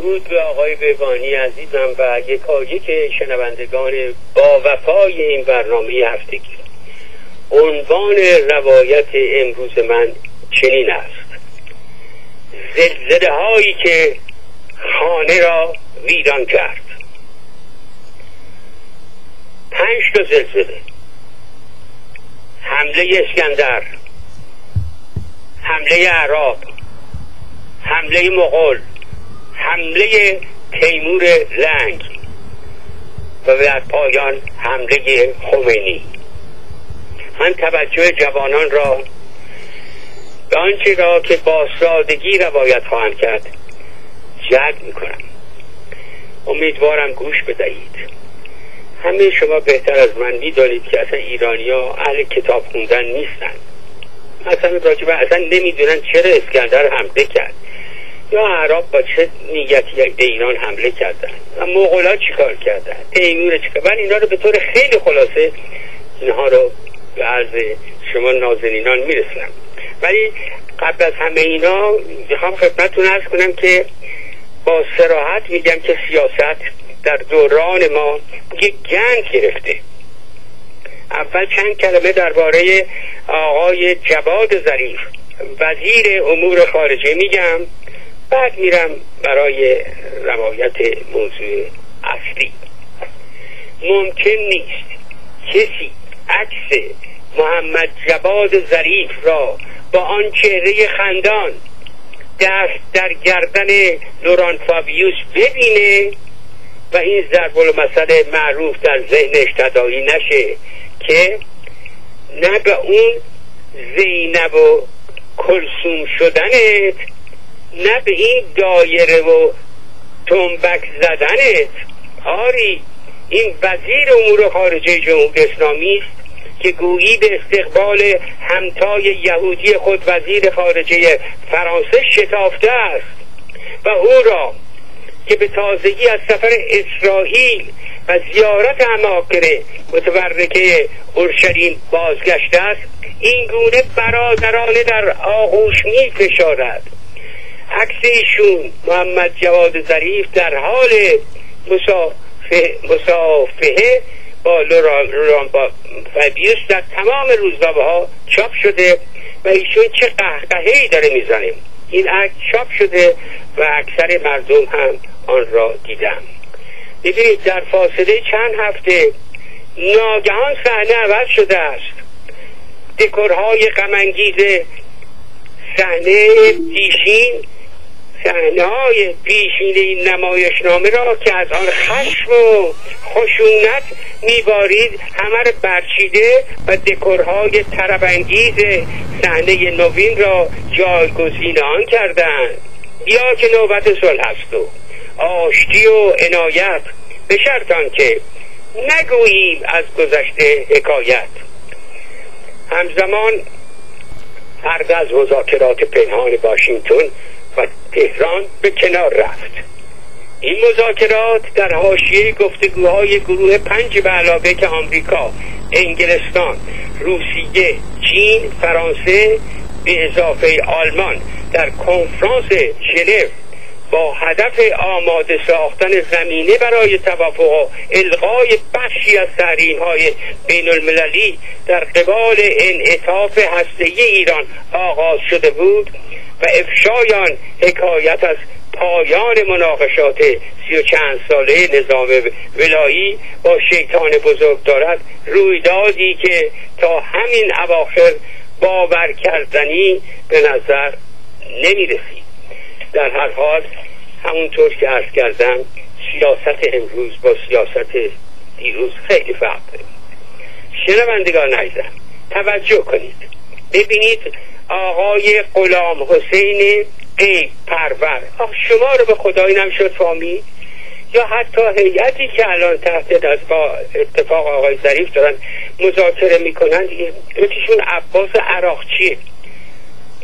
درود به آقای ببانی عزیزم و که شنوندگان با وفای این برنامه هفتگی. عنوان روایت امروز من چنین است. زلزله هایی که خانه را ویران کرد. پنج تا زلزله. حمله اسکندر حمله عراق حمله مغول حمله تیمور لنگ و در پایان حمله خمینی. من توجه جوانان را به آنچه را که با سادگی روایت خواهم کرد جلب می‌کنم. امیدوارم گوش بدهید. همه شما بهتر از من می‌دانید که اصلا ایرانی ها اهل کتاب خوندن نیستن. اصلا راجبه اصلا نمی‌دونن چرا اسکندر حمله کرد. یا عرب با چه نیتی به ایران حمله کردن؟ و مغولا چیکار کردن؟ تیمور چیکار؟ من اینا رو به طور خیلی خلاصه اینها رو به عرض شما نازنینان میرسنم ولی قبل از همه اینا می‌خوام خدمتتون ارز کنم که با سراحت میگم که سیاست در دوران ما یک گند گرفته. اول چند کلمه درباره آقای جواد ظریف وزیر امور خارجه میگم. بعد میرم برای روایت موضوع اصلی. ممکن نیست کسی عکس محمد جواد ظریف را با آن چهره خندان دست در گردن لوران فابیوس ببینه و این ضرب المثل معروف در ذهنش تدایی نشه که نه به اون زینب و کلسوم شدنت نه به این دایره و تنبک زدنت آری این وزیر امور خارجه جمهوری اسلامی است که گویی به استقبال همتای یهودی خود وزیر خارجه فرانسه شتافته است و او را که به تازگی از سفر اسرائیل و زیارت اماکن متورکه اورشلیم بازگشته است این گونه برادرانه در آغوش می فشارد عکس ایشون محمد جواد ظریف در حال مسافه با لوران فبیوس در تمام روزنامه ها چاپ شده و ایشون چه قهقهی داره می‌زنه. این عکس چاپ شده و اکثر مردم هم آن را دیدم ببینید در فاصله چند هفته ناگهان صحنه عوض شده است. دکورهای غمانگیز صحنه دیشین صحنه های پیشین این نمایشنامه را که از آن خشم و خشونت میبارید. همه برچیده و دکورهای طربانگیز صحنه نوین را جایگزین آن کردند. بیا که نوبت صلح است و آشتی و عنایت. به شرط که نگوییم از گذشته حکایت. همزمان فرد از مذاکرات پنهان واشنگتن و تهران به کنار رفت. این مذاکرات در حاشیه گفتگوهای گروه پنج به علاوه که آمریکا انگلستان روسیه چین فرانسه به اضافه آلمان در کنفرانس ژنو با هدف آماده ساختن زمینه برای توافق و الغای بخشی از تحریم های بین المللی در قبال انعطاف هسته ایران آغاز شده بود. و افشایان حکایت از پایان مناقشات سی و چند ساله نظام ولایی با شیطان بزرگ دارد. رویدادی که تا همین اواخر باور کردنی به نظر نمی رسید در هر حال همونطور که عرض کردم سیاست امروز با سیاست دیروز خیلی فرق داره شنوندگان عزیزم توجه کنید. ببینید آقای غلام حسین قیب پرور. آخ شما رو به خدایی نمی‌شد فامی یا حتی هیئتی که الان تحت از با اتفاق آقای ظریف دارن مذاکره می‌کنن یکیشون عباس عراقچیه.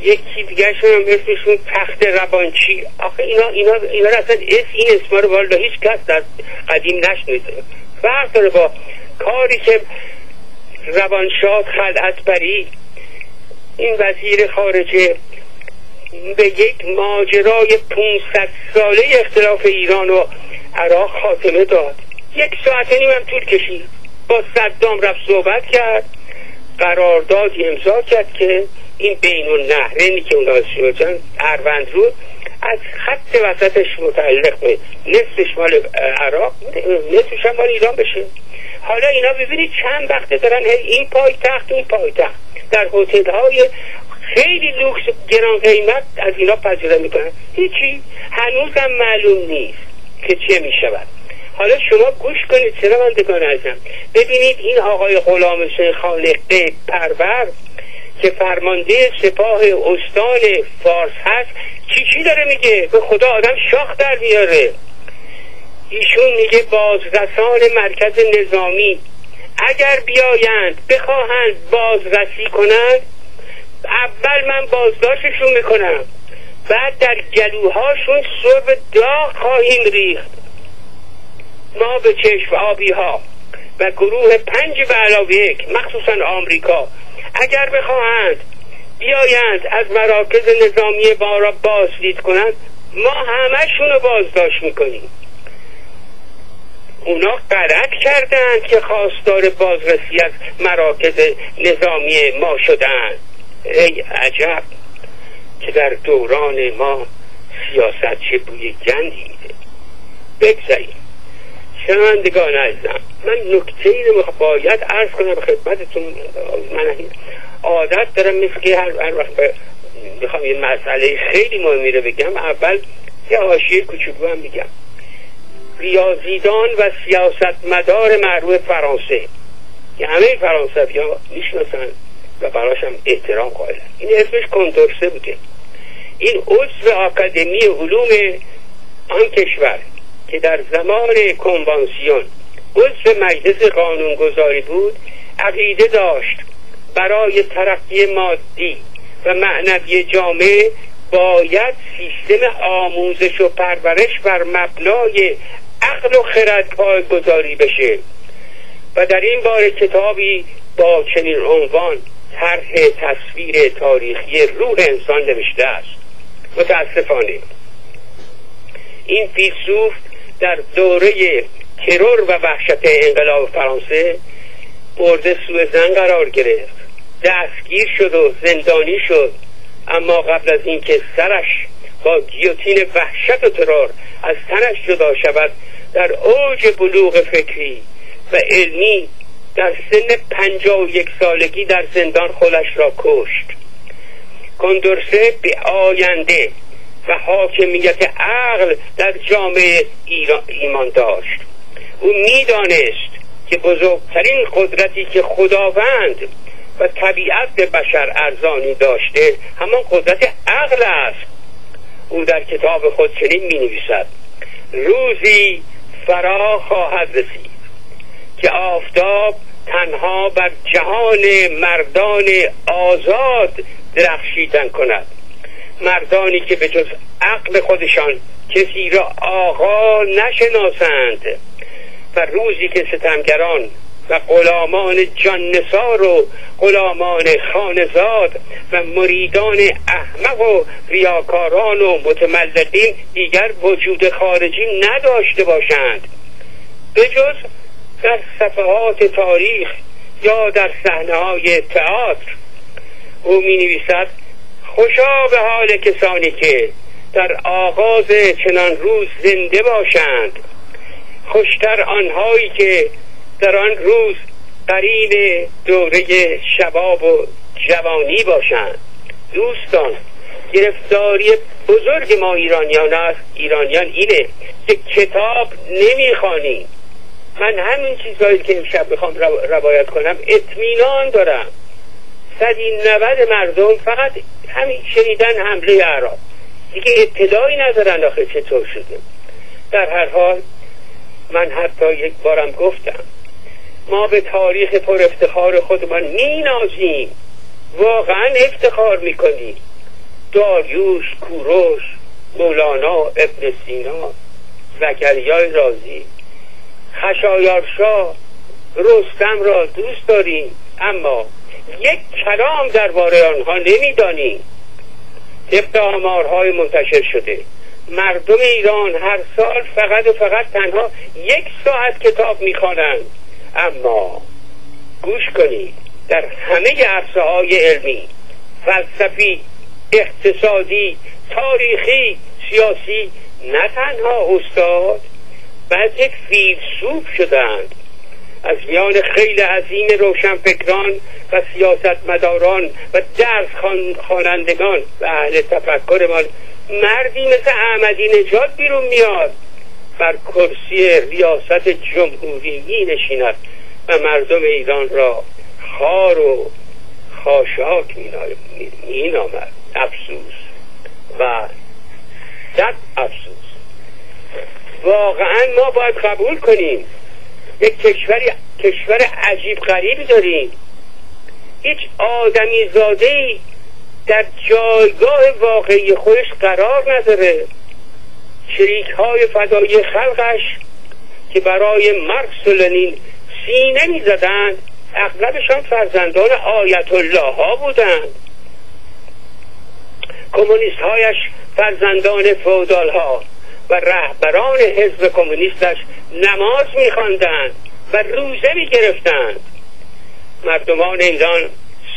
یکی دیگه هم اسمشون تخت روانچی آخه اینا اینا اینا اصلا اس این اسما رو والا هیچ کس در قدیم نشنیده. فرق داره با کاری که روانشاد خلعت بری این وزیر خارجه به یک ماجرای 500 ساله اختلاف ایران و عراق خاتمه داد. یک ساعت نیم هم طول کشید. با صدام رفت صحبت کرد. قراردادی امضا کرد که این بین النهرینی که اونا شدن اروند رو از خط وسطش متعلق به نصفش مال عراق نصفش مال ایران بشه. حالا اینا ببینید چند وقته دارن این پای تخت این پای تخت در هتل های خیلی لوکس گران قیمت از اینا پذیره می‌کنن. هیچی. هنوزم معلوم نیست که چه می‌شود. حالا شما گوش کنید من ازم ببینید این آقای غلام خالق پرور که فرمانده سپاه استان فارس هست چی چی داره میگه؟ به خدا آدم شاخ در میاره. ایشون میگه بازرسان مرکز نظامی. اگر بیایند بخواهند بازرسی کنند اول من بازداشتشون می‌کنم. بعد در گلوهاشون سرب داغ خواهیم ریخت. ما به چشم آبی ها و گروه پنج به علاوه یک مخصوصا آمریکا اگر بخواهند بیایند از مراکز نظامی ما را بازدید کنند ما همشون رو بازداشت می‌کنیم. اونا غلط کردند که خواستار بازرسی از مراکز نظامی ما شدند ای عجب که در دوران ما سیاست چه بوی گندی میده. بگذاریم. شنوندگان عزیزم من نکته ای رو باید عرض کنم خدمتتون. من عادت دارم مثل که هر, هر وقت می‌خوام یه مسئله خیلی مهمی رو بگم اول یه حاشیه کوچولو هم میگم ریاضیدان و سیاستمدار معروف فرانسه. که همه فرانسوی ها می‌شناسن و براشم احترام قائلن. این اسمش کندورسه بوده. این عضو آکادمی علوم آن کشور که در زمان کنوانسیون عضو مجلس قانونگذاری بود عقیده داشت برای ترقی مادی و معنوی جامعه باید سیستم آموزش و پرورش بر مبنای عقل و خرد پایگذاری بشه. و در این باره کتابی با چنین عنوان طرح تصویر تاریخی روح انسان نوشته است. متاسفانه. این فیلسوف در دوره ترور و وحشت انقلاب فرانسه برده سوزن قرار گرفت. دستگیر شد و زندانی شد. اما قبل از اینکه سرش با گیوتین وحشت و ترور از تنش جدا شود در اوج بلوغ فکری و علمی در سن پنجا و یک سالگی در زندان خودش را کشت. کندرسه به آینده و حاکمیت عقل در جامعه ایمان داشت. او می‌دانست که بزرگترین قدرتی که خداوند و طبیعت به بشر ارزانی داشته همان قدرت عقل است. او در کتاب خود چنین می نویسد روزی فرا خواهد رسید که آفتاب تنها بر جهان مردان آزاد درخشیدن کند. مردانی که به جز عقل خودشان کسی را آقا نشناسند و روزی که ستمگران و غلامان جاننسار و غلامان خانزاد و مریدان احمق و ریاکاران و متملقین دیگر وجود خارجی نداشته باشند. به جز در صفحات تاریخ یا در صحنه های تئاتر او می نویسد خوشا به حال کسانی که در آغاز چنان روز زنده باشند. خوشتر آنهایی که در آن روز قرین دوره شباب و جوانی باشند. دوستان گرفتاری بزرگ ما ایرانیان است. ایرانیان اینه که کتاب نمی‌خوانیم من همین چیزهایی که امشب می‌خوام روایت کنم اطمینان دارم. صدی نود مردم فقط همین شنیدن حمله عراق دیگه ابتدایی ندارن آخه چطور شده. در هر حال من حتی یک بارم گفتم ما به تاریخ پر افتخار خودمان می نازیم واقعا افتخار می‌کنیم. داریوش کوروش مولانا ابن سینا زکریای رازی. خشایارشا رستم را دوست داریم اما یک کلام درباره آنها نمی‌دانیم. طبق آمارهای منتشر شده مردم ایران هر سال فقط و فقط تنها یک ساعت کتاب می‌خوانند. اما گوش کنید در همه عرصه های علمی فلسفی اقتصادی تاریخی سیاسی نه تنها استاد بلکه فیلسوف شدند. از میان خیلی عظیم روشنفکران و سیاستمداران و درس خوانندگان و اهل تفکرمان مردی مثل احمدی نژاد بیرون میاد. بر کرسی ریاست جمهوری می نشیند و مردم ایران را خار و خاشاک می نامد افسوس. و صد افسوس. واقعا ما باید قبول کنیم. یک کشوری کشور عجیب غریبی داریم. هیچ آدمی زاده در جایگاه واقعی خودش قرار نداره. شریک های فدایی خلقش که برای مرکس و لنین سینه می زدند اغلبشان فرزندان آیت الله ها بودند. کمونیست هایش فرزندان فودال ها و رهبران حزب کمونیستش نماز میخواندند و روزه می‌گرفتند. مردمان ایران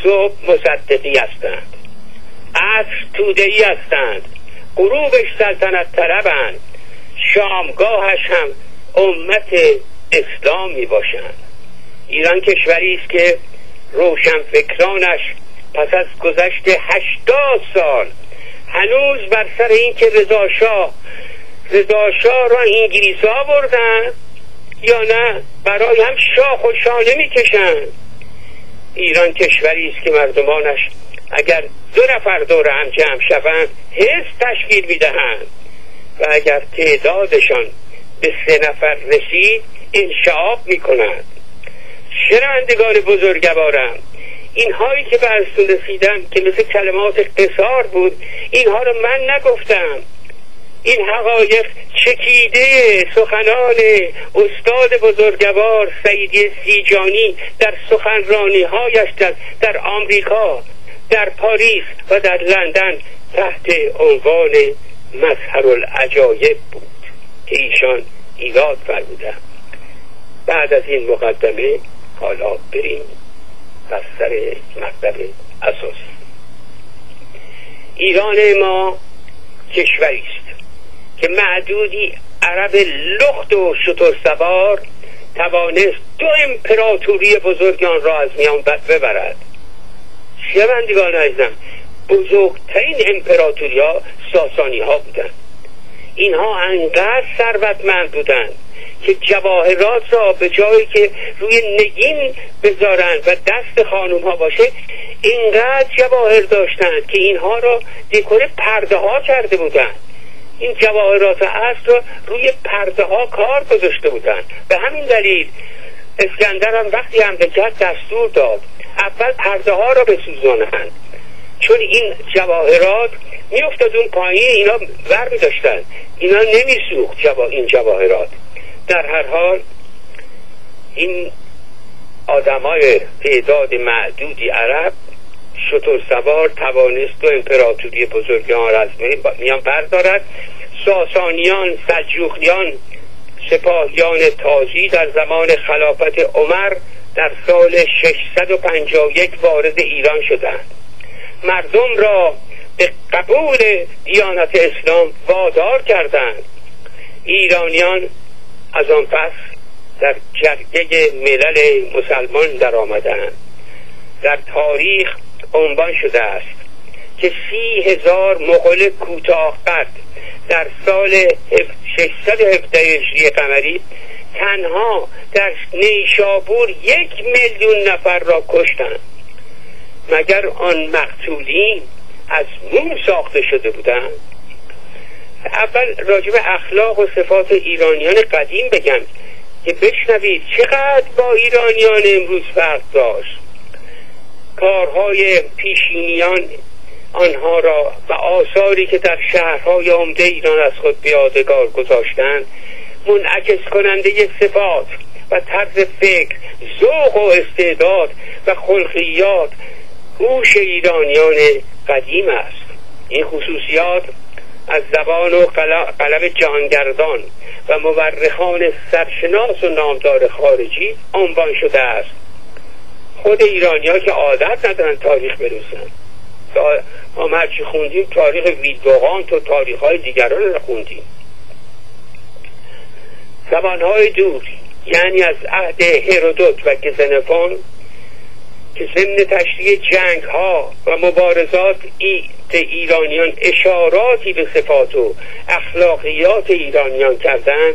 صبح مصدقی هستند. عصر تودهی هستند. غروبش سلطنت طلبند. شامگاهش هم امت اسلام می باشند. ایران کشوری است که روشنفکرانش پس از گذشت هشتاد سال هنوز بر سر اینکه رضا شاه را انگلیس ها بردن یا نه برای هم شاه و شانه می‌کشند. ایران کشوری است که مردمانش اگر دو نفر دور هم جمع شوند حس تشکیل می‌دهند. و اگر تعدادشان به سه نفر رسید انشعاب می‌کنند. شنوندگان بزرگوارم اینهایی که برسون رسیدم که مثل کلمات قصار بود اینها رو من نگفتم. این حقایق چکیده سخنان استاد بزرگوار سیدی سیجانی در سخنرانی هایش در آمریکا. در پاریس و در لندن تحت عنوان مظهر العجایب بود که ایشان ایراد فرمودن بعد از این مقدمه حالا بریم بستر مطلب اساسی. ایران ما کشوری است که معدودی عرب لخت و شطور سوار توانست دو امپراتوری بزرگان را از میان ببرد. شنوندگان عزیزم بزرگترین امپراتوری ها ساسانی ها بودند اینها انقدر ثروتمند بودند که جواهرات را به جایی که روی نگین بذارند و دست خانوم ها باشه اینقدر جواهر داشتند که اینها را دکور پرده ها کرده بودند. این جواهرات اصل را روی پرده ها کار گذاشته بودند. به همین دلیل اسکندر هم وقتی کرد دستور داد اول پرده ها را بسوزانند. چون این جواهرات میافتاد اون پایین اینا ور می داشتن اینا نمیسوخت جوا این جواهرات. در هر حال این آدمای تعداد معدودی عرب شطور سوار توانست و امپراتوری بزرگی آن را از میان بردارد. ساسانیان سجوخیان سپاهیان تازی در زمان خلافت عمر در سال 651 وارد ایران شدند. مردم را به قبول دیانت اسلام وادار کردند. ایرانیان از آن پس در جرگه ملل مسلمان در آمدند در تاریخ عنوان شده است که سی هزار مغول کوتاه در سال 617 هجری قمری تنها در نیشابور یک میلیون نفر را کشتند. مگر آن مقتولین از موم ساخته شده بودند؟ اول راجب اخلاق و صفات ایرانیان قدیم بگم که بشنوید چقدر با ایرانیان امروز فرق داشت. کارهای پیشینیان آنها را و آثاری که در شهرهای عمده ایران از خود بیادگار گذاشتند منعکس کننده صفات و طرز فکر ذوق و استعداد و خلقیات هوش ایرانیان قدیم است. این خصوصیات از زبان و قلم جهانگردان و مورخان سرشناس و نامدار خارجی عنوان شده است. خود ایرانی ها که عادت ندارن تاریخ بنویسن. ما هرچی خوندیم تاریخ ویدوغان تو تاریخ های دیگران رو خوندیم. زبانهای دور یعنی از عهد هرودوت و کسنفون که ضمن تشریح جنگ ها و مبارزات ایرانیان اشاراتی به صفات و اخلاقیات ایرانیان کردند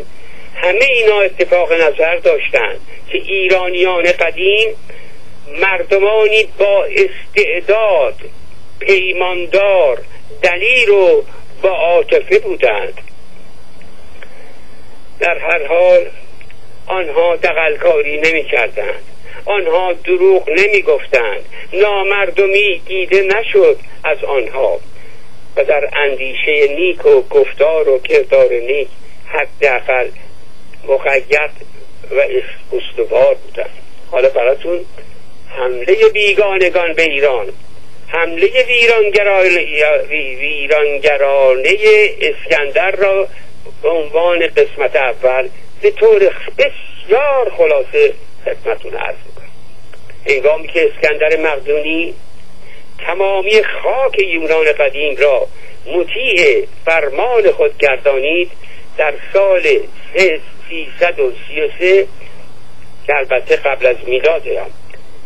همه اینا اتفاق نظر داشتند که ایرانیان قدیم مردمانی با استعداد پیماندار دلیل و با عاطفه بودند. در هر حال آنها دقلکاری نمی کردند آنها دروغ نمی گفتند نامردمی دیده نشد از آنها. و در اندیشه نیک و گفتار و کردار نیک حداقل مقید و استوار بودند. حالا براتون حمله بیگانگان به ایران. حمله ویرانگرانه اسکندر را به عنوان قسمت اول به طور بسیار خلاصه خدمتون عرض می‌کنم. هنگامی که اسکندر مقدونی تمامی خاک یونان قدیم را مطیع فرمان خود گردانید در سال 333 که البته قبل از میلاد هم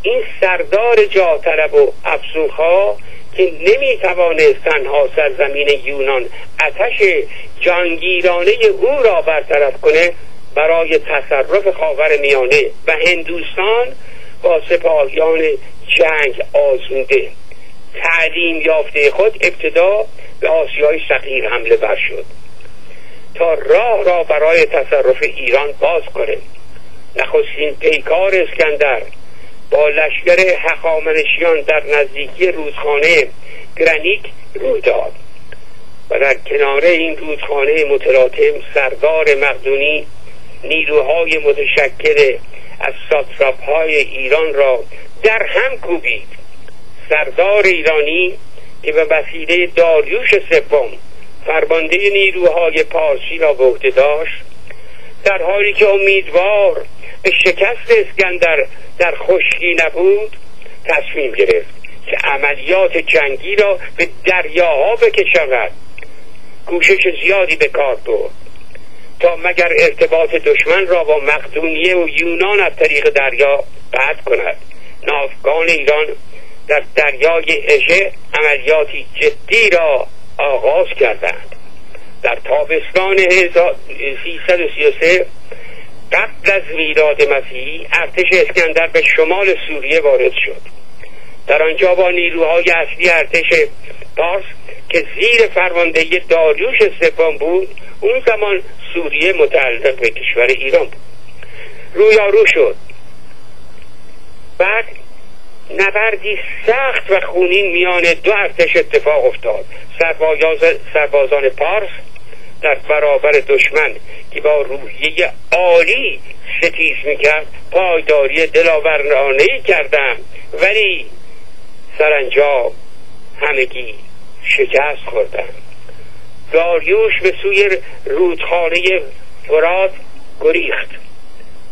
این سردار جاطلب و افسونخواه که نمی توانست تنها سرزمین یونان آتش جانگیرانه او را برطرف کنه برای تصرف خاور میانه و هندوستان با سپاهیان جنگ آزموده تعلیم یافته خود ابتدا به آسیای صغیر حمله بر شد. تا راه را برای تصرف ایران باز کنه. نخستین پیکار اسکندر با لشکر هخامنشیان در نزدیکی رودخانه گرانیک روی داد و در کنار این رودخانه متلاطم سردار مقدونی نیروهای متشکل از ساتراپ های ایران را در هم کوبید. سردار ایرانی که به وسیله داریوش سوم فرمانده نیروهای پارسی را به عهده داشت در حالی که امیدوار به شکست اسکندر در خشکی نبود تصمیم گرفت که عملیات جنگی را به دریاها بکشاند. کوشش زیادی به کار برد. تا مگر ارتباط دشمن را با مقدونیه و یونان از طریق دریا قطع کند؟ ناوگان ایران در دریای اژه عملیاتی جدی را آغاز کردند. در تابستان 1333 قبل از میلاد مسیحی ارتش اسکندر به شمال سوریه وارد شد. در آنجا با نیروهای اصلی ارتش پارس که زیر فرماندهی داریوش سوم بود اون زمان سوریه متعلق به کشور ایران بود. رویارو شد. بعد نبردی سخت و خونین میان دو ارتش اتفاق افتاد. سربازان پارس در برابر دشمن که با روحیه عالی ستیز می‌کرد پایداری دلاورانه کردم. ولی سرانجام همگی شکست خوردن. داریوش به سوی رودخانه فرات گریخت.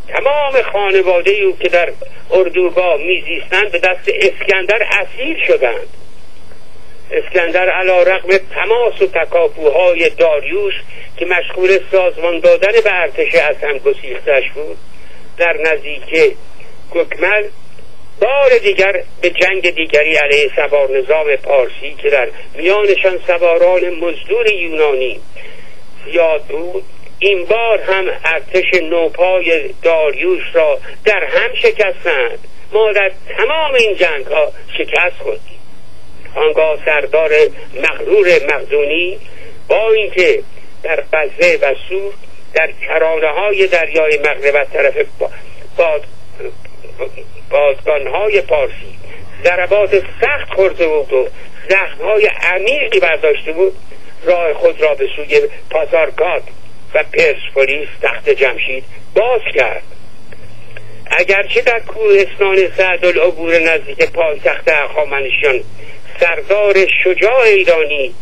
تمام خانواده او که در اردوگاه میزیستند به دست اسکندر اسیر شدند. اسکندر علا رقم تماس و تکاپوهای داریوش که مشغول سازمان دادن به ارتش از هم گسیختش بود. در نزدیک گکمل بار دیگر به جنگ دیگری علیه سوار نظام پارسی که در میانشان سواران مزدور یونانی زیاد بود این بار هم ارتش نوپای داریوش را در هم شکستند. ما در تمام این جنگ ها شکست خودیم آنگاه سردار مغرور مغزونی با اینکه در غزه و سور در کرانه های دریای مغرب از طرف باد بازگانهای پارسی ضربات سخت خورده بود و زخمهای عمیقی برداشته بود راه خود را به سوی پازارگاد و پرسپولیس تخت جمشید باز کرد. اگرچه در کوهستان سعد العبور نزدیک پایتخت اخامنشیان سردار شجاع ایرانی.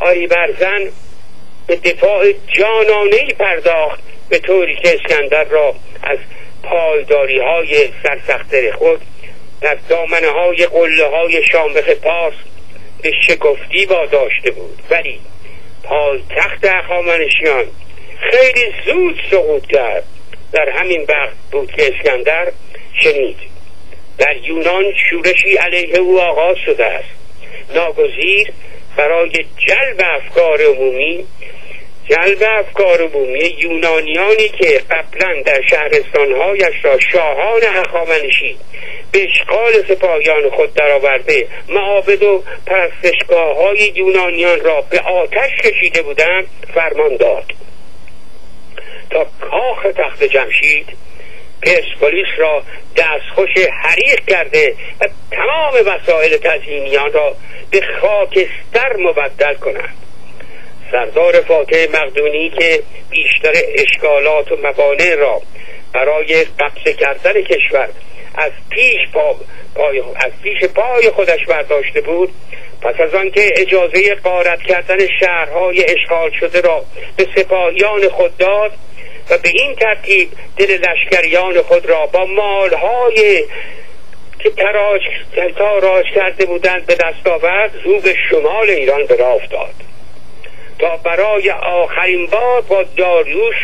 آری برزن به دفاع جانانه پرداخت به طوری که اسکندر را از پایداری های سرسختر خود در دامنه های قله های شامخ پارس به شگفتی واداشته بود. ولی پایتخت اخامنشیان خیلی زود سقوط کرد. در همین وقت بود که اسکندر شنید. در یونان شورشی علیه او آغاز شده است. ناگزیر برای جلب افکار عمومی جلب افکار عمومی یونانیانی که قبلا در شهرستانهایش را شاهان هخامنشی به اشغال سپاهیان خود درآورده معابد و پرستشگاه های یونانیان را به آتش کشیده بودند فرمان داد. تا کاخ تخت جمشید پرسپولیس را دستخوش حریق کرده و تمام وسایل تزیینیان را به خاکستر مبدل کنند. سردار فاتح مقدونی که بیشتر اشکالات و موانع را برای قبضه کردن کشور از پیش پا پای از پیش پای خودش برداشته بود پس از آنکه اجازه قارت کردن شهرهای اشغال شده را به سپاهیان خود داد و به این ترتیب دل لشکریان خود را با مالهای که تراج تاراج کرده بودند به دست آورد رو به شمال ایران به راه افتاد. تا برای آخرین بار با داریوش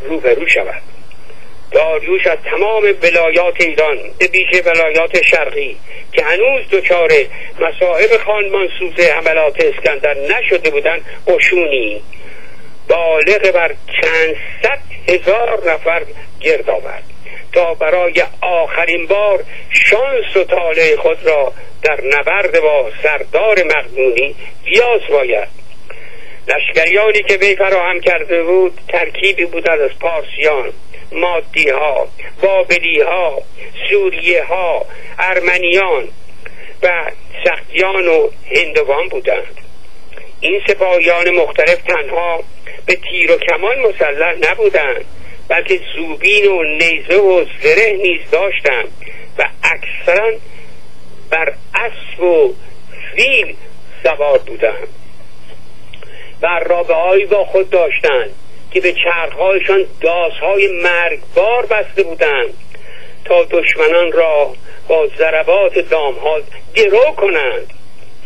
روبرو شود. داریوش از تمام ولایات ایران به ویژه ولایات شرقی که هنوز دچار مصائب خانمان سوز حملات اسکندر نشده بودند قشونی بالغ بر چند صد هزار نفر گرد آورد تا برای آخرین بار شانس و طالع خود را در نبرد با سردار مقدونی باید. لشکریانی که وی فراهم کرده بود ترکیبی بودند از پارسیان مادی ها بابلی ها ارمنیان و سختیان و هندوان بودند. این سپاهیان مختلف تنها به تیر و کمان مسلح نبودند بلکه زوبین و نیزه و زره نیز داشتند و اکثرا بر اسب و فیل سوار بودند و رابه با خود داشتند که به چرخهایشان دازهای مرگبار بسته بودند تا دشمنان را با ضربات دامها گرو کنند.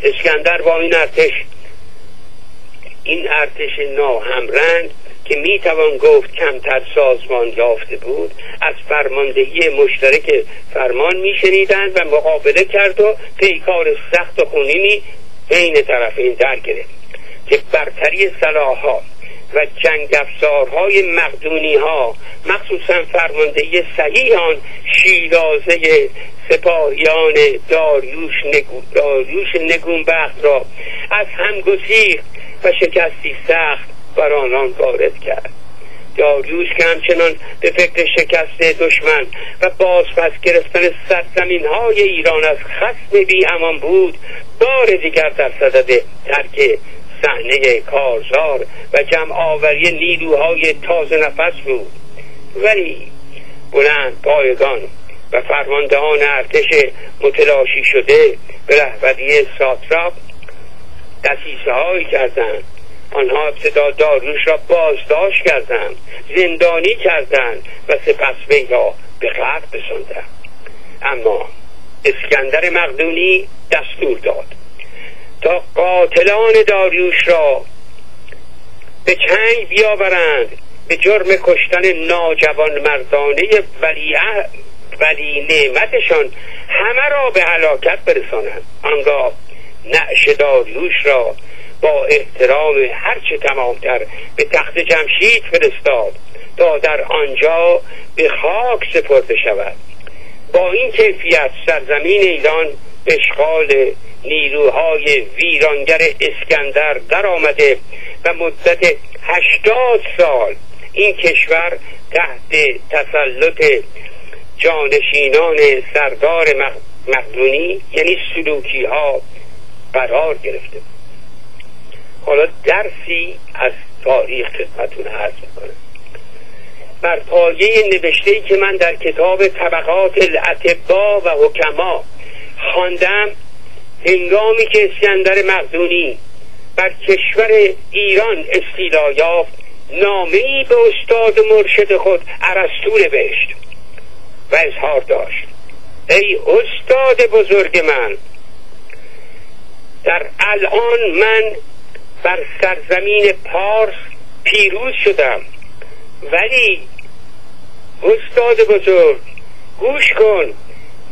اسکندر با این ارتش این ارتش ناهمرنگ که می‌توان گفت کمتر سازمان یافته بود از فرماندهی مشترک فرمان میشنیدند و مقابله کرد و پیکار سخت و خونینی بین طرفین در گرفت که برتری سلاحات و جنگ افزارهای مقدونی ها مخصوصا فرماندهی صحیح آن شیرازه سپاهیان داریوش, نگو داریوش نگونبخت را از هم گسیخت. و شکستی سخت بر آنان وارد کرد. داریوش که همچنان به فکر شکست دشمن و باز پس گرفتن سرزمین های ایران از خصم بی امان بود بار دیگر در صدد ترک صحنه کارزار و جمع آوری نیروهای تازه نفس بود. ولی بلند پایگان و فرماندهان ارتش متلاشی شده به رهبری ساتراپ دسیسه هایی کردند. آنها ابتدا داروش را بازداشت کردند زندانی کردند و سپس وی را به قتل بساندند اما اسکندر مقدونی دستور داد تا قاتلان داریوش را به چنگ بیاورند به جرم کشتن ناجوان مردانه ولی, ولی نعمتشان همه را به هلاکت برسانند. آنگاه نعش داریوش را با احترام هرچه تمامتر به تخت جمشید فرستاد تا در آنجا به خاک سپرده شود. با این کیفیت سرزمین ایران اشغال نیروهای ویرانگر اسکندر در آمده و مدت هشتاد سال این کشور تحت تسلط جانشینان سردار مقدونی یعنی سلوکی ها قرار گرفته حالا درسی از تاریخ خدمتون عرض می‌کنم. بر پایه نوشته که من در کتاب طبقات الاطبا و حکما خواندم هنگامی که اسکندر مقدونی بر کشور ایران استیلا یافت نامه ای به استاد مرشد خود عرستو نوشت و اظهار داشت. ای استاد بزرگ من در الان من بر سرزمین پارس پیروز شدم. ولی استاد بزرگ گوش کن.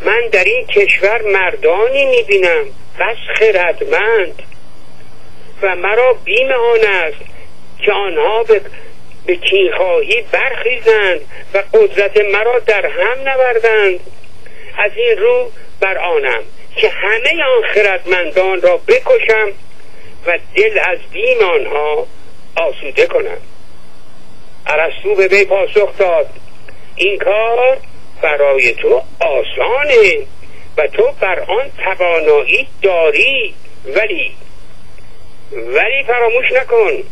من در این کشور مردانی می‌بینم بس خردمند و مرا بیم آن است که آنها به به کینخواهی برخیزند و قدرت مرا در هم نوردند. از این رو بر آنم. که همه آن خردمندان را بکشم و دل از بیم آنها آسوده کنم. عرستو به وی پاسخ داد این کار برای تو آسانه و تو بر آن توانایی داری ولی ولی فراموش نکن.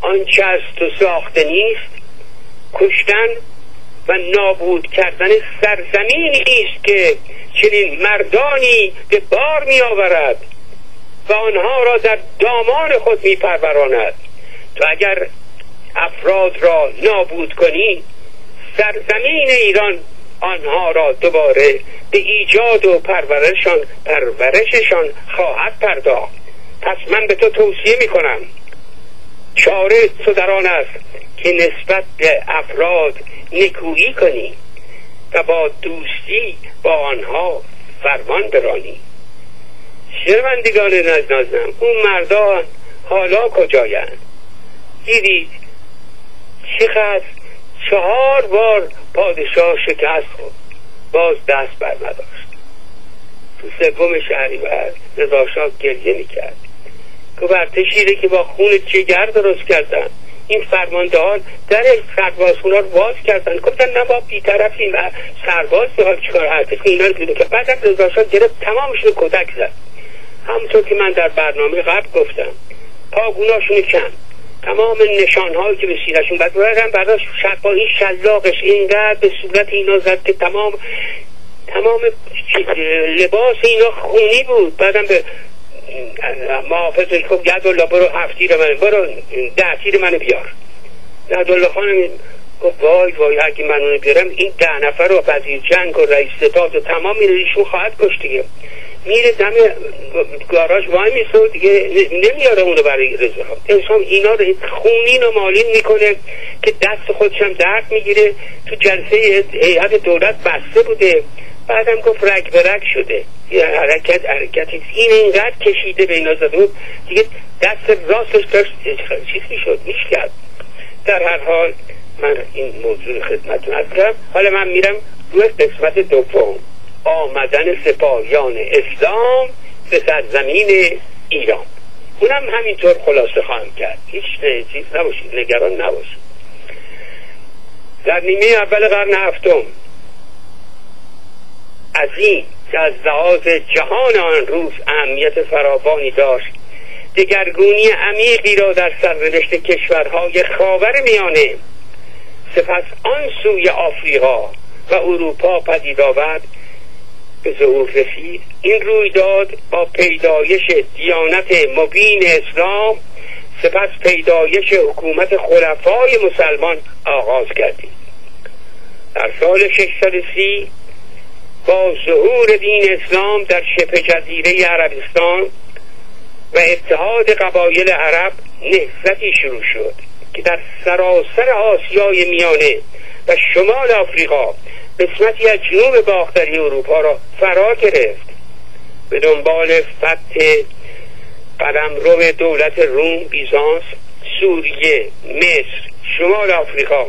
آنچه از تو ساخته نیست کشتن و نابود کردن سرزمینی است که چنین مردانی به بار می آورد و آنها را در دامان خود می پروراند تو اگر افراد را نابود کنی سرزمین ایران آنها را دوباره به ایجاد و پرورششان پرورششان خواهد پرداخت. پس من به تو توصیه می کنم چاره تو در آن است که نسبت به افراد نکویی کنی و با دوستی با آنها فرمان برانی. شنوندگان نازنازم اون مردان حالا کجایند؟ دیدید چقدر چهار بار پادشاه شکست خود باز دست بر نداشت تو سوم شهریور رضاشاه گریه می‌کرد. که ورتشیره که با خون جگر درست کردن. این فرماندهان در سربازخونا رو باز کردن. گفتن نه با بیطرفیم. و سرباز حال چیکار ارتش اینا رو که بعد از رضاشاه گرفت تمامشون کتک زد. همونطور که من در برنامه قبل گفتم پاگوناشون کم. تمام نشان هایی که به سینشون بعد بردن برداشت با این شلاقش اینقدر به صورت اینا زد که تمام تمام لباس اینا خونی بود. بعدم به محافظ خب یدالله برو هفتیر من برو ده تیر منو بیار. یدالله خانم گفت وای وای اگه من اونو بیارم این ده نفر رو وزیر جنگ و رئیس ستاد و تمام ایشون خواهد کشت دیگه. میره دم گاراژ وای میسه دیگه نمیاره اونو برای رضا. انسان اینا رو خونین و مالین می‌کنه که دست خودشم درد می‌گیره. تو جلسه هیئت دولت بسته بوده. بعدم گفت رگ به رگ شده. یه حرکت حرکت این اینقدر کشیده به اینا بود. دیگه دست راستش داشت چیز می‌شد کرد در هر حال من این موضوع خدمتتون از حالا من میرم روی قسمت دوم. آمدن سپاهیان اسلام به سرزمین ایران. اونم همینطور خلاصه خواهم کرد. هیچ چیز نباشید نگران نباشید. در نیمه اول قرن هفتم این که از لحاظ جهان آن روز اهمیت فراوانی داشت. دگرگونی عمیقی را در سرنوشت کشورهای خاور میانه سپس آن سوی آفریقا و اروپا پدید آورد. به ظهور رسید این رویداد با پیدایش دیانت مبین اسلام سپس پیدایش حکومت خلفای مسلمان آغاز کردید در سال 630 با ظهور دین اسلام در شبه جزیره عربستان و اتحاد قبایل عرب نهضتی شروع شد که در سراسر آسیای میانه و شمال آفریقا قسمتی از جنوب باختری اروپا را فرا گرفت. به دنبال فتح قلمرو دولت روم بیزانس سوریه مصر شمال آفریقا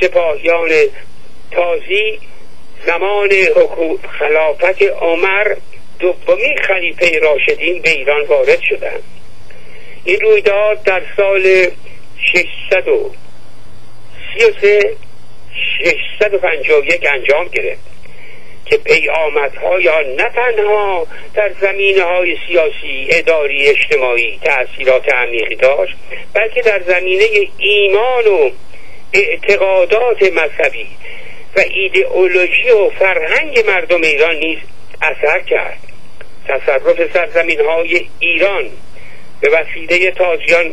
سپاهیان تازی زمان خلافت عمر دومین خلیفه راشدین به ایران وارد شدند این رویداد در سال 633 651 انجام گرفت که پیامدهای آن نه تنها در زمینه های سیاسی اداری اجتماعی تأثیرات عمیقی داشت بلکه در زمینه ایمان و اعتقادات مذهبی و ایدئولوژی و فرهنگ مردم ایران نیز اثر کرد. تصرف سرزمین های ایران به وسیله تازیان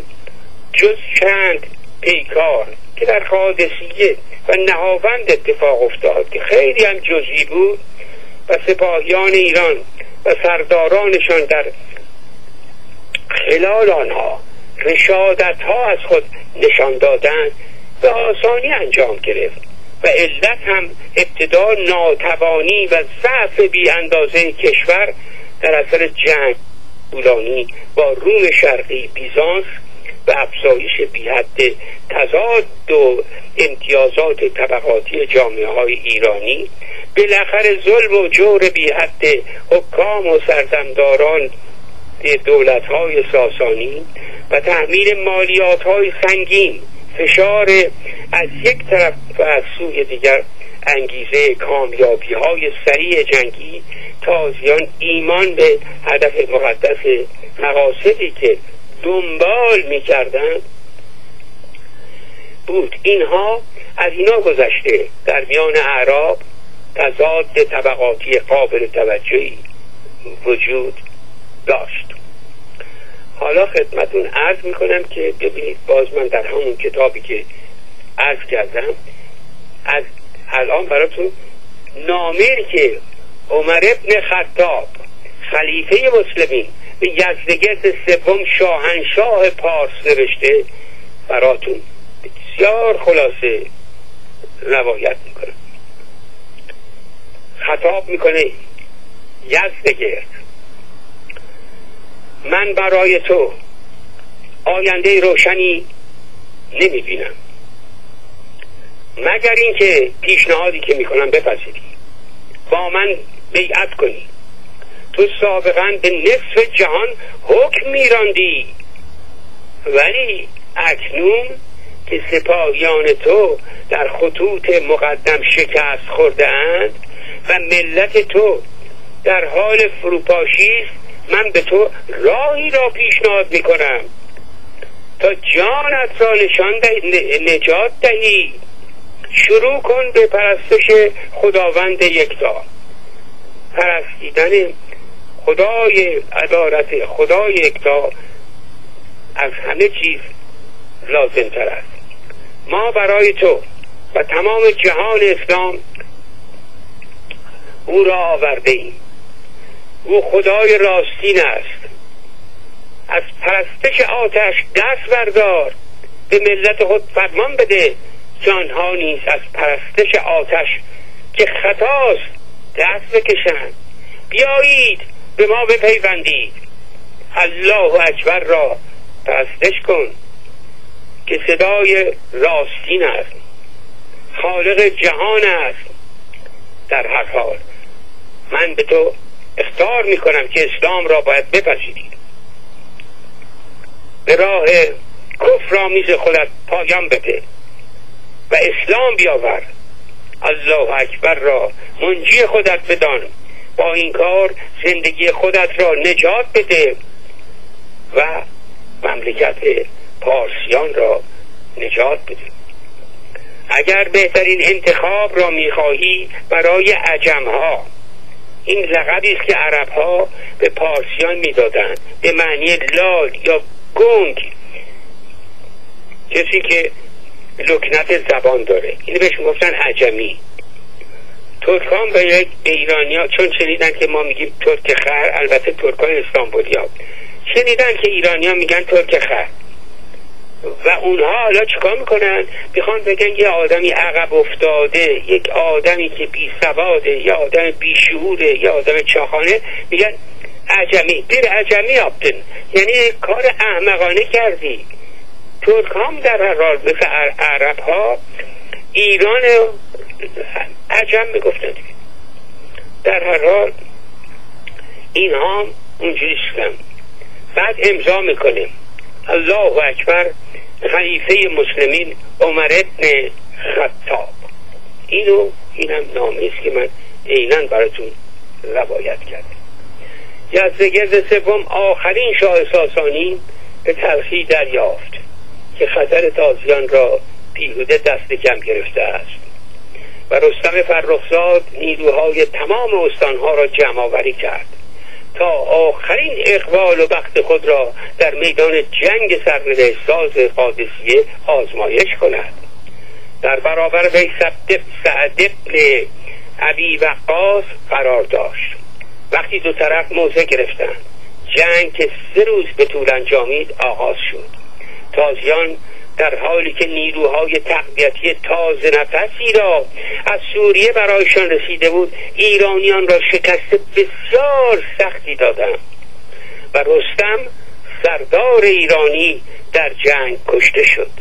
جز چند پیکار که در قادسیه و نهاوند اتفاق افتاد که خیلی هم جزئی بود و سپاهیان ایران و سردارانشان در خلال آنها رشادت ها از خود نشان دادن به آسانی انجام گرفت. و علت هم ابتدا ناتوانی و ضعف بی اندازه کشور در اثر جنگ طولانی با روم شرقی بیزانس و افزایش بیحد تضاد و امتیازات طبقاتی جامعه های ایرانی بالاخره ظلم و جور بیحد حکام و سردمداران دولت های ساسانی و تحمیل مالیات های سنگین فشار از یک طرف و از سوی دیگر انگیزه کامیابی های سریع جنگی تازیان ایمان به هدف مقدس مقاصدی که دنبال می‌کردند بود. اینها از اینا گذشته در میان اعراب تضاد طبقاتی قابل توجهی وجود داشت. حالا خدمتون عرض می‌کنم که ببینید باز من در همون کتابی که عرض کردم از الان براتون نامیر که عمر ابن خطاب خلیفه مسلمین به یزدگرد سوم شاهنشاه پارس نوشته براتون بسیار خلاصه روایت می‌کنه خطاب می‌کنه یزدگرد. من برای تو آینده روشنی نمی‌بینم. مگر اینکه پیشنهادی که می‌کنم بپذیری. با من بیعت کنی. تو سابقا به نصف جهان حکم میراندی. ولی اکنون که سپاهیان تو در خطوط مقدم شکست خورده اند و ملت تو در حال فروپاشی است من به تو راهی را پیشنهاد می‌کنم. تا جانت را نشان نجات دهی. شروع کن به پرستش خداوند یکتا. پرستیدن خدای عدالت خدای یکتا از همه چیز لازم تر است. ما برای تو و تمام جهان اسلام او را آورده ایم. او خدای راستین است. از پرستش آتش دست بردار. به ملت خود فرمان بده که آنها نیز از پرستش آتش که خطاست دست بکشند. بیایید به ما بپیوندید. الله اکبر را پرستش کن که صدای راستین است. خالق جهان است در هر حال. من به تو اختار می‌کنم که اسلام را باید بپذیرید. به راه کفر آمیز خودت پایان بده و اسلام بیاور. الله اکبر را منجی خودت بدان. با این کار زندگی خودت را نجات بده و مملکت پارسیان را نجات بده. اگر بهترین انتخاب را می‌خواهی برای عجمها این لقبی است که عرب ها به پارسیان می‌دادند. به معنی لال یا گنگ. کسی که لکنت زبان داره. اینو بهش گفتن عجمی. ترکان به ایرانیا چون شنیدن که ما میگیم ترک خر البته ترکان استانبولی ها شنیدن که ایرانیا میگن ترک خر. و اونها حالا چیکار می‌کنن؟ می‌خوان بگن یه آدمی عقب افتاده یک آدمی که بی سواده یه آدم بی شعوره یه آدم چاخانه. میگن عجمی بیر عجمی آبدن یعنی کار احمقانه کردی. ترک هم در هر مثل عرب ها ایران عجم می‌گفتن. در هر حال اینها اونجوری شدن. بعد امضا می‌کنیم. الله اکبر. خلیفه مسلمین عمر ابن خطاب. اینو اینم نامی است که من عینا براتون روایت کردم. یزدگرد سوم آخرین شاه ساسانی به تلخی دریافت که خطر تازیان را بیهوده دست کم گرفته است. و رستم فرخزاد نیروهای تمام استانها را جمع آوری کرد. تا آخرین اقبال و وقت خود را در میدان جنگ سرنوشت ساز قادسیه آزمایش کند. در برابر وی سعد ابن ابی وقاص قرار داشت. وقتی دو طرف موضع گرفتند جنگ که سه روز به طول انجامید آغاز شد. تازیان در حالی که نیروهای تقویتی تازه نفسی را از سوریه برایشان رسیده بود ایرانیان را شکست بسیار سختی دادند و رستم سردار ایرانی در جنگ کشته شد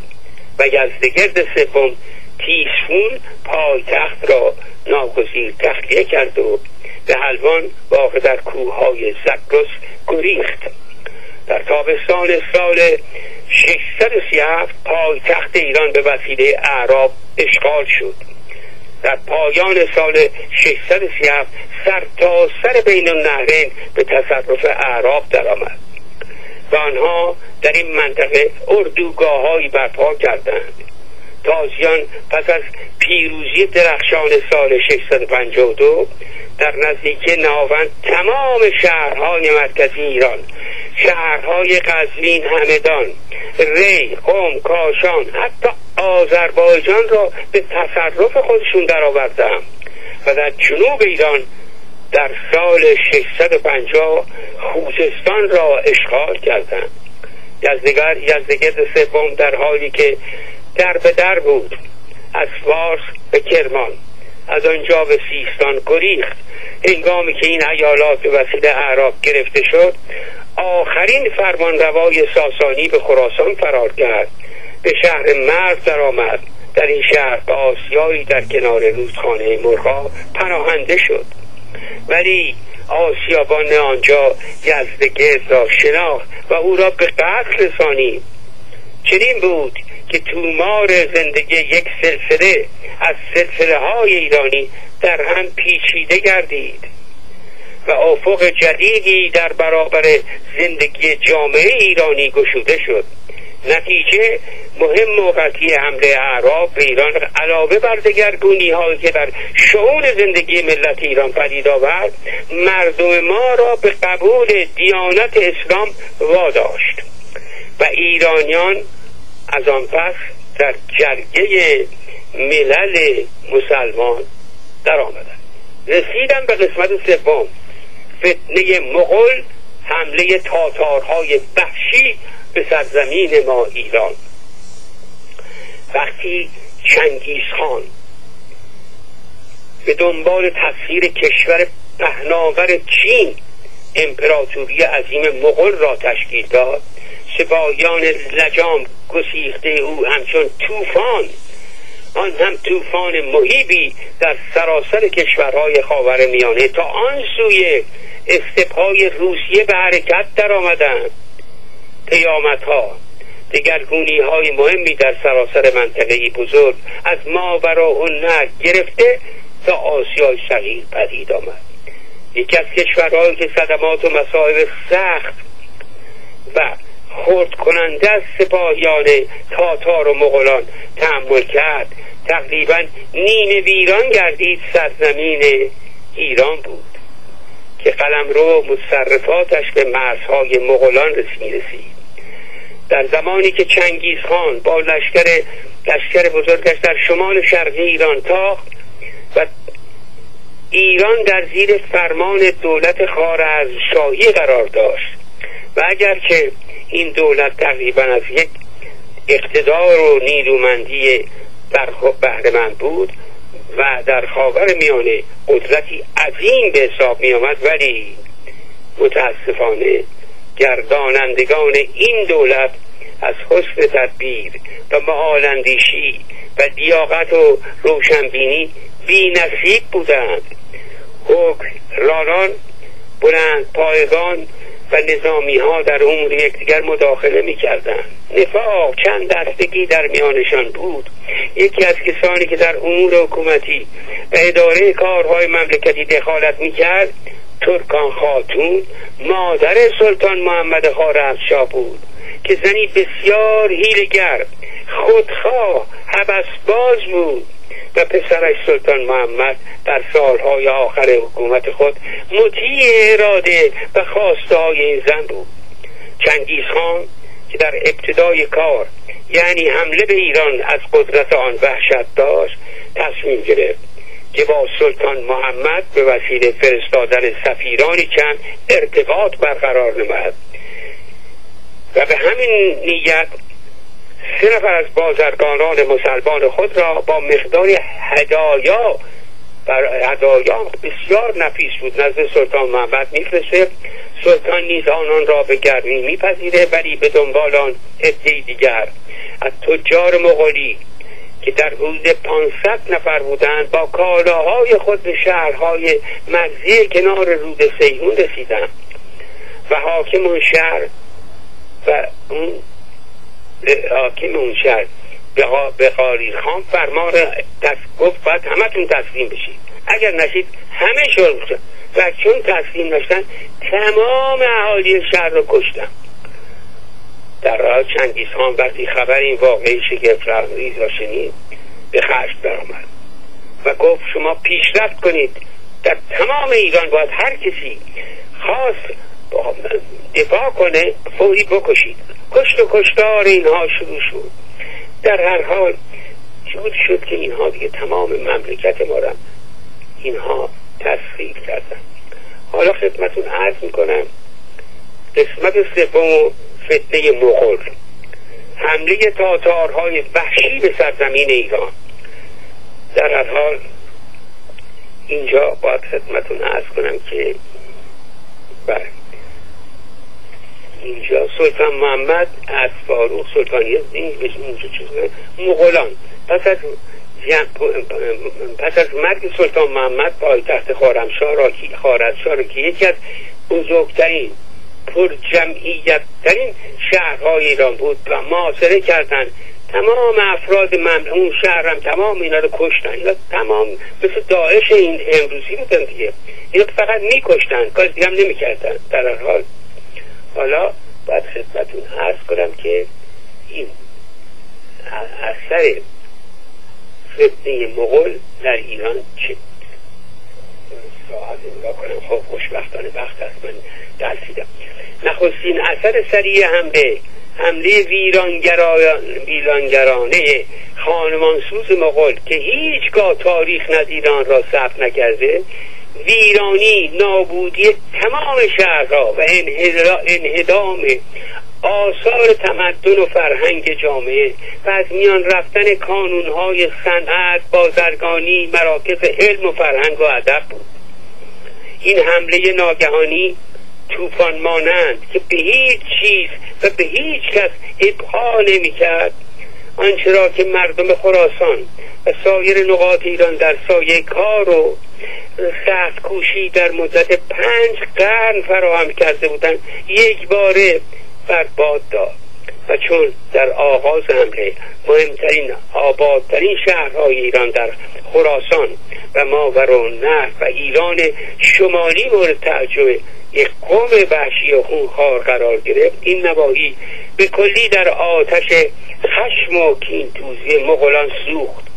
و یزدگرد سوم تیسفون پایتخت را ناگزیر تخلیه کرد و به حلوان واقع در کوههای زگرس گریخت. در تابستان سال 637 پایتخت ایران به وسیله اعراب اشغال شد. در پایان سال 637 سر تا سر بین النهرین به تصرف اعراب درآمد و آنها در این منطقه اردوگاه برپا کردند. تازیان پس از پیروزی درخشان سال 652 در نزدیکی ناوند تمام شهرهای مرکزی ایران شهرهای قزوین همدان ری قوم کاشان حتی آذربایجان را به تصرف خودشون درآوردند و در جنوب ایران در سال 650 خوزستان را اشغال کردند یزدگر یزدگرد سوم در حالی که در به در بود از فارس به کرمان از آنجا به سیستان گریخت. هنگامی که این ایالات به وسیله اعراب گرفته شد آخرین فرمانروای ساسانی به خراسان فرار کرد. به شهر مرز درآمد. در این شهر به آسیایی در کنار رودخانه مرغا پناهنده شد. ولی آسیابان آنجا یزدگرد را شناخت و او را به قتل رسانید. چنین بود که تومار زندگی یک سلسله از سلسله های ایرانی در هم پیچیده گردید. و افق جدیدی در برابر زندگی جامعه ایرانی گشوده شد. نتیجه مهم موقعی حمله اعراب به ایران علاوه بر دگرگونی هایی که در شعون زندگی ملت ایران پدید آورد مردم ما را به قبول دیانت اسلام واداشت و ایرانیان از آن پس در جرگه ملل مسلمان در آمدن رسیدن به قسمت سوم. فتنه مغل حمله تاتارهای وحشی به سرزمین ما ایران. وقتی چنگیز خان به دنبال تصویر کشور پهناور چین امپراتوری عظیم مغل را تشکیل داد سپاهیان لجام گسیخته او همچون طوفان آن هم طوفان محیبی در سراسر کشورهای خاور میانه تا آن سوی استپهای روسیه به حرکت در آمدند قیامت ها دگرگونی های مهمی در سراسر منطقه بزرگ از ما برا نه گرفته تا آسیای صغیر پدید آمد. یکی از کشورهایی که صدمات و مصائب سخت و خورد کننده از سپاهیان تاتار و مغولان تحمل کرد. تقریبا نیمه ویران گردید سرزمین ایران بود. که قلم رو مصرفاتش به مرزهای مغولان رسید در زمانی که چنگیز خان با لشکر لشکر بزرگش در شمال شرقی ایران تاخت و ایران در زیر فرمان دولت خار از شاهی قرار داشت. و اگر که این دولت تقریبا از یک اقتدار و نیرومندی بهره من بود و در خاور میانه قدرتی عظیم به حساب می آمد ولی متاسفانه گردانندگان این دولت از حسن تدبیر و معالندیشی و دیاقت و روشنبینی بی نصیب بودند. رانان بلند پایگان و نظامی ها در امور یکدیگر مداخله می کردن. نفاق چند دستگی در میانشان بود یکی از کسانی که در امور حکومتی و اداره کارهای مملکتی دخالت می کرد ترکان خاتون مادر سلطان محمد خارزمشاه بود که زنی بسیار هیلگر خودخواه باز بود و پسرش سلطان محمد در سالهای آخر حکومت خود مطیع اراده و خواسته های این زن بود. چنگیز خان که در ابتدای کار یعنی حمله به ایران از قدرت آن وحشت داشت تصمیم گرفت که با سلطان محمد به وسیله فرستادن سفیرانی چند ارتباط برقرار نمود و به همین نیت سه نفر از بازرگانان مسلمان خود را با مقدار هدایا بر هدایا بسیار نفیس بود. نزد سلطان محمد میفرسته. سلطان نیز آنان را به گرمی میپذیره ولی به دنبال آن عده دیگر. از تجار مغولی که در حدود 500 نفر بودند با کالاهای خود به شهرهای مرزی کنار رود سیهون رسیدند. و حاکم اون شهر و اون حاکم اون شهر به قالی خان فرمان گفت باید همتون تسلیم بشید. اگر نشید همه شد و چون تسلیم نشدن تمام اهالی شهر رو کشتن. در راه چنگیز خان وقتی خبر این واقعی شگفت را شنید به خشم درآمد. و گفت شما پیشرفت کنید. در تمام ایران باید هر کسی خواست دفاع کنه فوری بکشید. کشت و کشتار اینها شروع شد. در هر حال جور شد که اینها دیگه تمام مملکت ما را اینها تسخیر کردن حالا خدمتون عرض می‌کنم قسمت سوم فتنه مغول. حمله تاتارهای وحشی به سرزمین ایران. در هر حال اینجا باید خدمتون عرض کنم که بله. اینجا سلطان محمد از فاروق سلطانی این اینجا چیز مغولان. پس از پس از مرگ سلطان محمد پایتخت خارمشاه را خارزشاه را که یکی از بزرگترین پر جمعیت ترین شهرهای ایران بود و معاصره کردن تمام افراد من اون شهرم تمام اینا رو کشتن. اینا تمام مثل داعش این امروزی بودن دیگه. اینا فقط میکشتن. کار دیگه هم نمی‌کردن. در حال. حالا باید خدمتون عرض کنم که این اثر فتنه مغول در ایران چه؟ ساعت کنم. خب خوشبختانه وقت است من درسیدم نخستین اثر سریع حمله حمله ویرانگرانه خانمانسوز مغول که هیچگاه تاریخ ندیدان را ثبت نکرده ویرانی نابودی تمام شهرها و انهدام آثار تمدن و فرهنگ جامعه و از میان رفتن کانونهای صنعت بازرگانی مراکز علم و فرهنگ و ادب بود. این حمله ناگهانی طوفان مانند که به هیچ چیز و به هیچ کس ابقا نمی‌کرد. آنچه را که مردم خراسان و سایر نقاط ایران در سایه کار و سخت کوشی در مدت پنج قرن فراهم کرده بودند یک باره برباد داد و چون در آغاز حمله مهمترین آبادترین شهرهای ایران در خراسان و ماورا نه و ایران شمالی مورد تعجب یک قوم وحشی و خونخوار قرار گرفت. این نواحی به کلی در آتش خشم و کینتوزی مغولان سوخت.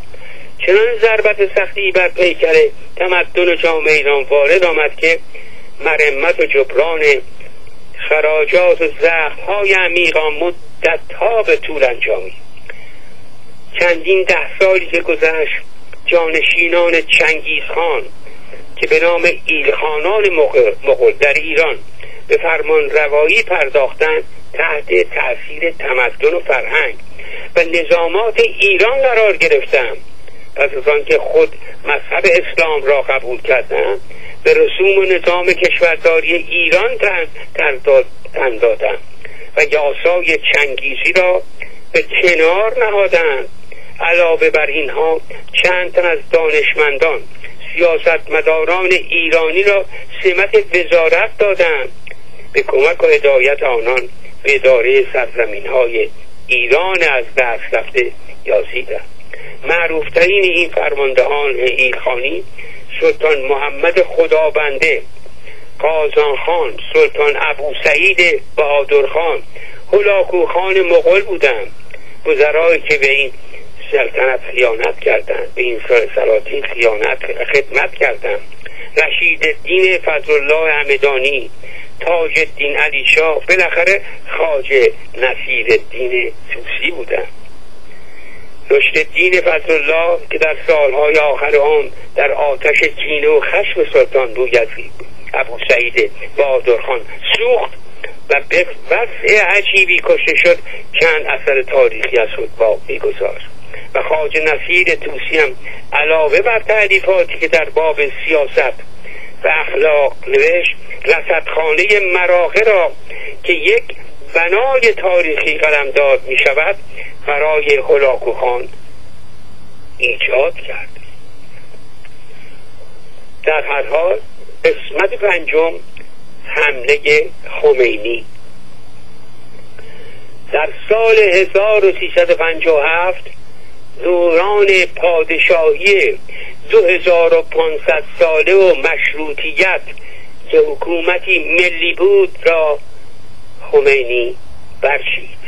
چنان ضربت سختی بر پیکر تمدن جامعه ایران وارد آمد که مرمت و جبران خراجات و های عمیقا مدت ها به طول انجامی چندین ده سالی که گذشت جانشینان چنگیز خان که به نام ایلخانان مغول در ایران به فرمان روایی پرداختند تحت تاثیر تمدن و فرهنگ و نظامات ایران قرار گرفتند پس از آنکه خود مذهب اسلام را قبول کردند به رسوم و نظام کشورداری ایران تن دادند و یاسای چنگیزی را به کنار نهادند علاوه بر اینها چند تن از دانشمندان سیاستمداران ایرانی را سمت وزارت دادند. به کمک و هدایت آنان به اداره سرزمین های ایران از دست رفته یازیدند معروفترین این فرماندهان ایلخانی سلطان محمد خدابنده قازان خان سلطان ابو سعید بهادر خان هلاکو خان مغول بودند. وزرایی که به این سلطنت خیانت کردند. به این سلاطین خیانت خدمت کردند. رشید الدین فضلالله همدانی تاج الدین علی شاه بالاخره خاج نصیر الدین توسی بودند. رشد الدین فضلالله که در سالهای آخر آن در آتش کینه و خشم سلطان بویزید ابو سعید بهادرخان سوخت و به وضع عجیبی کشته شد. چند اثر تاریخی از خود باقی گذاشت. و خاج نصیر توسی هم علاوه بر تعلیفاتی که در باب سیاست و اخلاق نوشت رسدخانه مراغه را که یک بنای تاریخی قلمداد می شود برای هلاکو خان ایجاد کرد. در هر حال قسمت پنجم حمله خمینی. در سال 1357 دوران پادشاهی 2500 ساله و مشروطیت که حکومتی ملی بود را خمینی برچید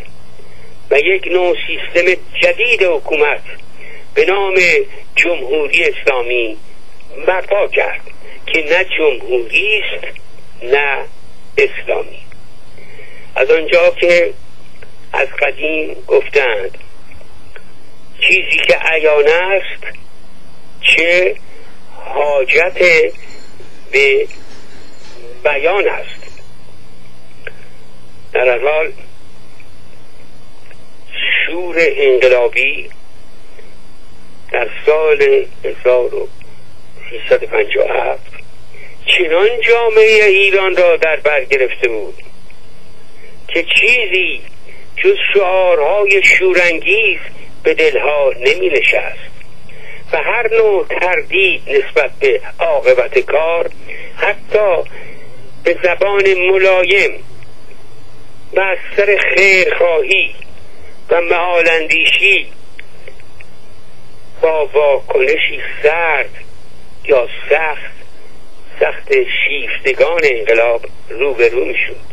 و یک نوع سیستم جدید حکومت به نام جمهوری اسلامی برپا کرد که نه جمهوری است نه اسلامی. از آنجا که از قدیم گفتند چیزی که عیان است چه حاجت به بیان است. در حال شور انقلابی در سال 1357 چنان جامعه ایران را در بر گرفته بود که چیزی جز شعارهای شورانگیز به دلها نمی نشست و هر نوع تردید نسبت به عاقبت کار حتی به زبان ملایم و از سر خیرخواهی و معالندیشی با واکنشی سرد یا سخت سخت شیفتگان انقلاب روبرو می شود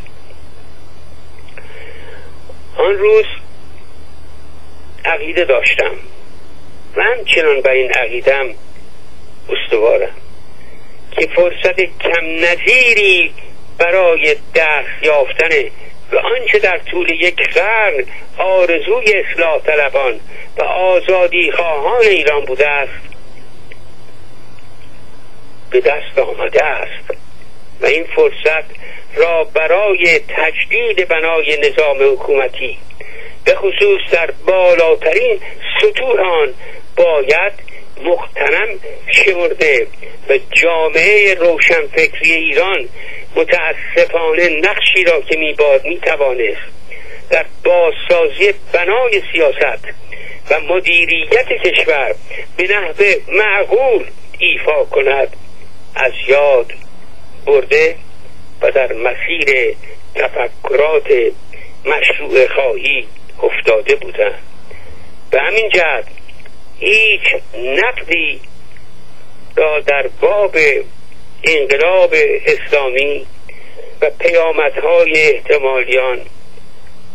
آن روز عقیده داشتم. و همچنان بر این عقیدم استوارم. که فرصت کم نظیری برای دست یافتن به آنچه در طول یک قرن آرزوی اصلاح طلبان و آزادی خواهان ایران بوده است به دست آمده است. و این فرصت را برای تجدید بنای نظام حکومتی به خصوص در بالاترین سطوح آن باید مختنم شمرده و جامعه روشنفکری ایران متاسفانه نقشی را که میباد می‌توانست در بازسازی بنای سیاست و مدیریت کشور به نحو معقول ایفا کند از یاد برده و در مسیر تفکرات مشروع خواهی افتاده بودند به همین جهت هیچ نقدی را در باب انقلاب اسلامی و پیامدهای احتمالیان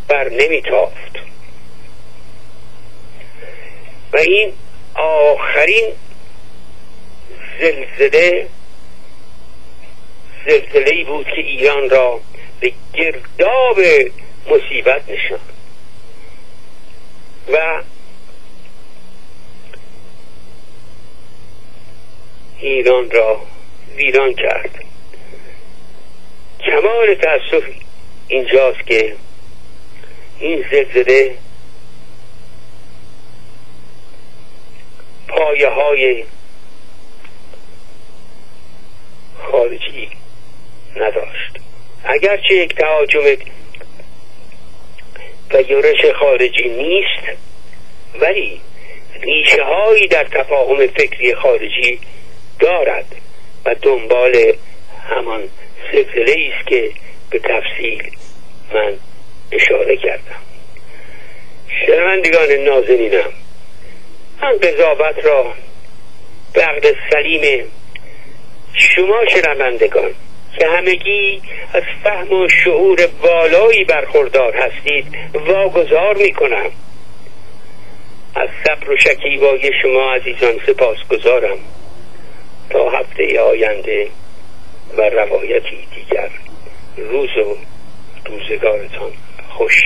بر نمیتافت. و این آخرین زلزله زلزله بود که ایران را به گرداب مصیبت نشان و ایران را ویران کرد. کمال تاسف اینجاست که این زلزله پایه های خارجی نداشت. اگرچه یک تهاجم و یورش خارجی نیست ولی ریشه هایی در تفاهم فکری خارجی دارد و دنبال همان سلسله است که به تفصیل من اشاره کردم. شنوندگان نازنینم من قضاوت را به عقل سلیم شما شنوندگان که همگی از فهم و شعور بالایی برخوردار هستید واگذار می کنم از صبر و شکیبای شما عزیزان سپاس گذارم تا هفته آینده و روایتی دیگر. روز و روزگارتان خوش.